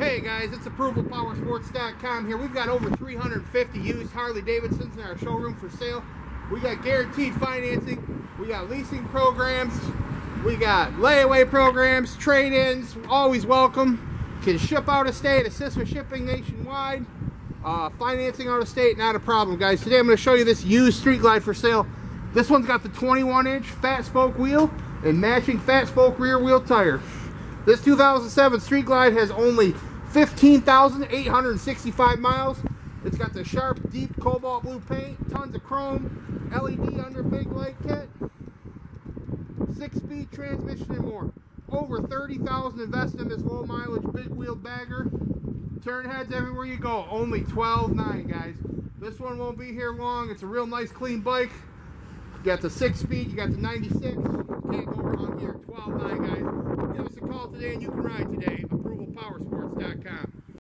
Hey guys, it's ApprovalPowersports.com here. We've got over 350 used Harley Davidsons in our showroom for sale. We got guaranteed financing. We got leasing programs. We got layaway programs, trade-ins, always welcome. Can ship out of state, assist with shipping nationwide. Uh, financing out of state, not a problem, guys. Today I'm going to show you this used Street Glide for sale. This one's got the 21-inch fat spoke wheel and matching fat spoke rear wheel tire. This 2007 Street Glide has only 15,865 miles. It's got the sharp, deep cobalt blue paint, tons of chrome, LED under big light kit, six-speed transmission and more. Over 30,000 invested in this low mileage big wheel bagger. Turn heads everywhere you go. Only 12.9 guys. This one won't be here long. It's a real nice clean bike. You got the six speed, you got the 96. Can't go wrong here. 12.9 guys. Give us a call today and you can ride today.